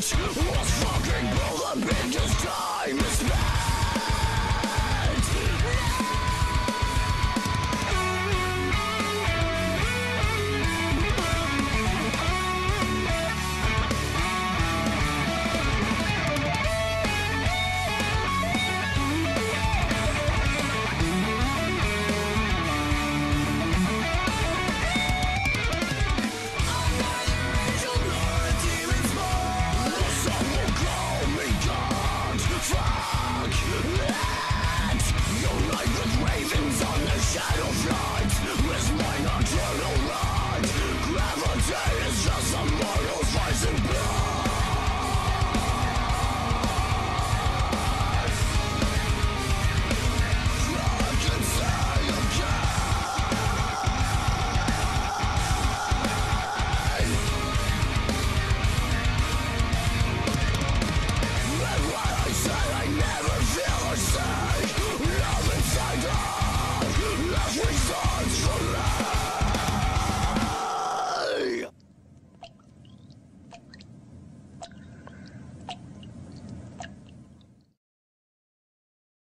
punch.